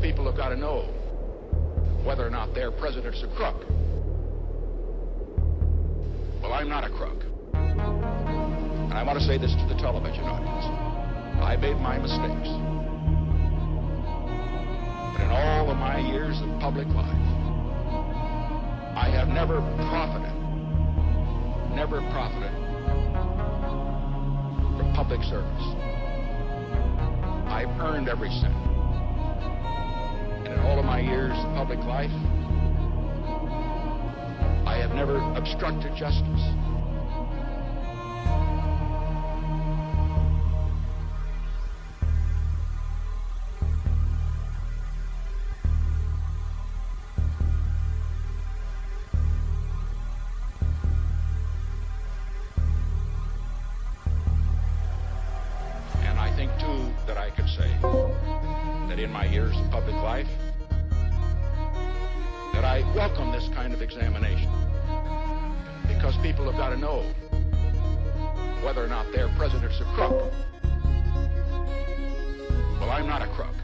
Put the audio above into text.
People have got to know whether or not their president's a crook. Well, I'm not a crook. And I want to say this to the television audience. I made my mistakes. But in all of my years of public life, I have never profited, never profited from public service. I've earned every cent. In all of my years of public life, I have never obstructed justice. And I think, too, that I could say in my years of public life, that I welcome this kind of examination because people have got to know whether or not their president's a crook. Well, I'm not a crook.